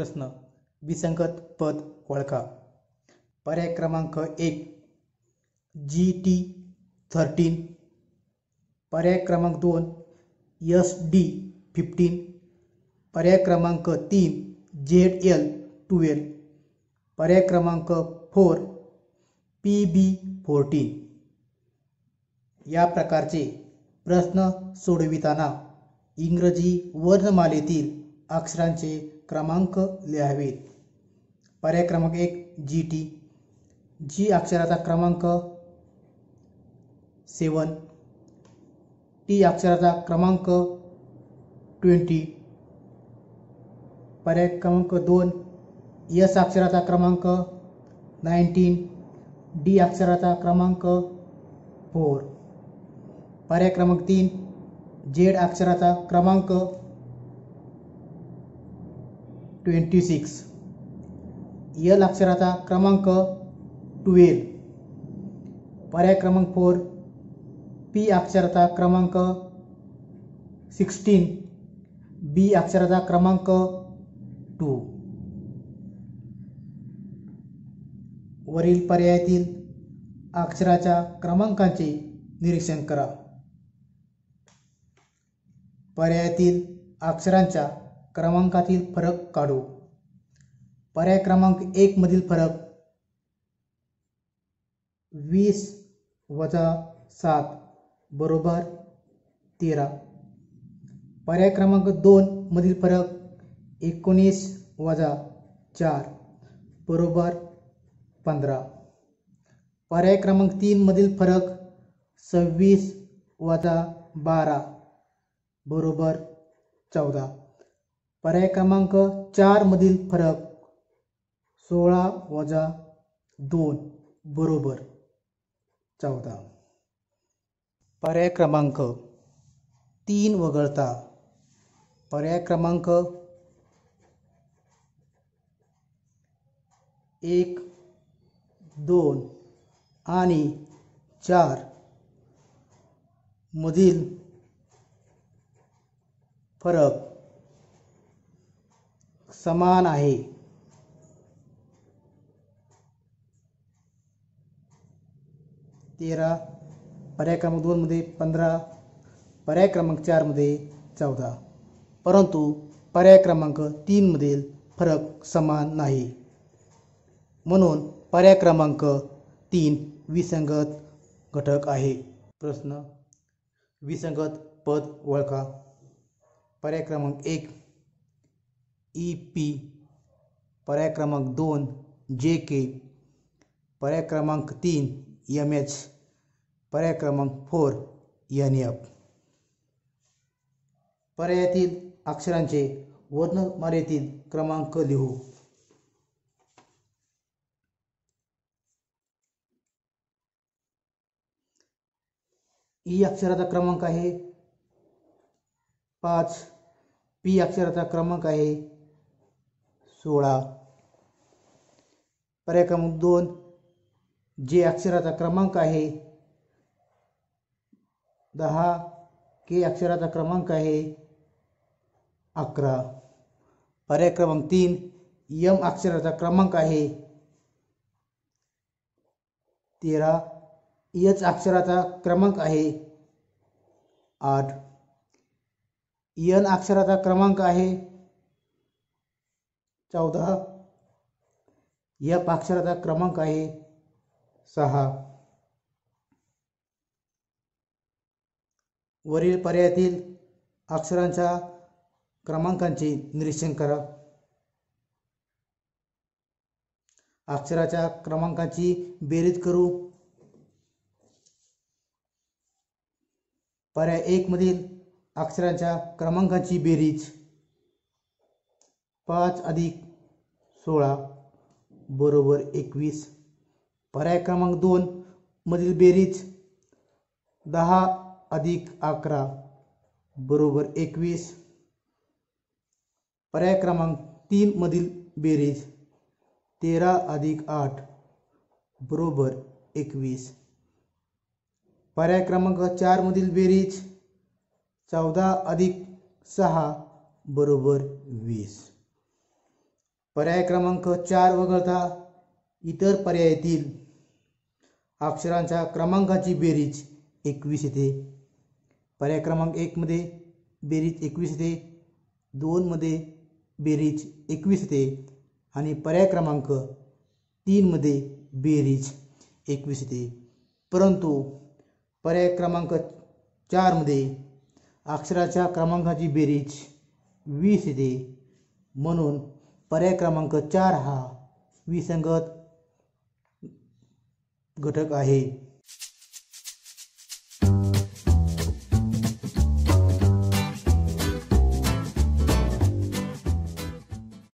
प्रश्न. विसंगत पद ओळखा पर्याय क्रमांक एक. जी टी थर्टीन पर्याय क्रमांक दोन. एस डी फिफ्टीन पर्याय क्रमांक तीन. झेड एल ट्वेल्व पर्याय क्रमांक फोर पी बी फोर्टीन या प्रकारचे प्रश्न सोडविताना इंग्रजी वर्णमालेतील अक्षरांचे क्रमांक लिहावेत. पर्याय क्रमांक एक जी टी जी अक्षराचा क्रमांक सेवन टी अक्षराचा क्रमांक ट्वेंटी पर्याय क्रमांक दोन यस अक्षराचा क्रमांक नाईन्टीन डी अक्षराचा क्रमांक फोर पर्याय क्रमांक तीन जेड अक्षराचा क्रमांक ट्वेंटी सिक्स यल अक्षराचा क्रमांक ट्वेल्व पर्याय क्रमांक फोर पी अक्षराचा क्रमांक सिक्स्टीन बी अक्षराचा क्रमांक टू वरील पर्यायातील अक्षराच्या क्रमांकांचे निरीक्षण करा. पर्यायातील अक्षरांच्या क्रमांकातील फरक काढू. पर्याय क्रमांक एक मधील फरक वीस वजा सात बरोबर तेरा. पर्याय क्रमांक दोन मधील फरक एकोणीस वजा चार बरोबर पंधरा. पर्याय क्रमांक तीनमधील फरक सव्वीस वजा बारा बरोबर चौदा. पर्याय क्रमांक चार मधील फरक. सोळा वजा दोन बरोबर. चौदा. पर्याय क्रमांक तीन वगळता. पर्याय क्रमांक एक दोन आणि चार मधील फरक. समान आहे. तेरा पर्याय क्रमांक दोनमध्ये पंधरा पर्याय क्रमांक चारमध्ये चौदा. परंतु पर्याय क्रमांक तीनमधील फरक समान नाही. म्हणून पर्याय क्रमांक तीन विसंगत घटक आहे. प्रश्न विसंगत पद ओळखा. पर्याय क्रमांक एक ई पी पर्याय क्रमांक दोन जे के पर्याय क्रमांक तीन यम एच पर्याय क्रमांक फोर एन एफ पर्यायातील अक्षरांचे वर्णमालेतील क्रमांक लिहू. ई अक्षराचा क्रमांक आहे पाच पी अक्षराचा क्रमांक आहे सोळा. पर्याय क्रमांक दोन. जे अक्षराचा क्रमांक आहे दहा. के अक्षराचा क्रमांक आहे अकरा. पर्याय क्रमांक तीन. यम अक्षराचा क्रमांक आहे तेरा. यच अक्षराचा क्रमांक आहे आठ. यन अक्षराचा क्रमांक आहे चौदा. या अक्षराचा क्रमांक आहे सहा. वरील पर्यायातील अक्षरांच्या क्रमांकांचे निरीक्षण करा. अक्षराच्या क्रमांकाची बेरीज करू. पर्याय एक मधील अक्षरांच्या क्रमांकाची बेरीज. पाच अधिक सोळा बरोबर एकवीस. पर्याय क्रमांक दोन मधील बेरीज दहा अधिक अकरा बरोबर एकवीस. पर्याय क्रमांक तीन मधील बेरीज तेरा अधिक आठ बरोबर एकवीस. पर्याय क्रमांक चार मधील बेरीज चौदा अधिक सहा बरोबर वीस. पर्याय क्रमांक चार वगळता इतर पर्यायातील अक्षरांच्या क्रमांकाची बेरीज एकवीस येते. पर्याय क्रमांक एकमध्ये बेरीज एकवीस येते. दोनमध्ये बेरीज एकवीस येते. आणि पर्याय क्रमांक तीनमध्ये बेरीज एकवीस येते. परंतु पर्याय क्रमांक चारमध्ये अक्षराच्या क्रमांकाची बेरीज वीस येते. म्हणून पर्याय क्रमांक चार हा विसंगत घटक आहे.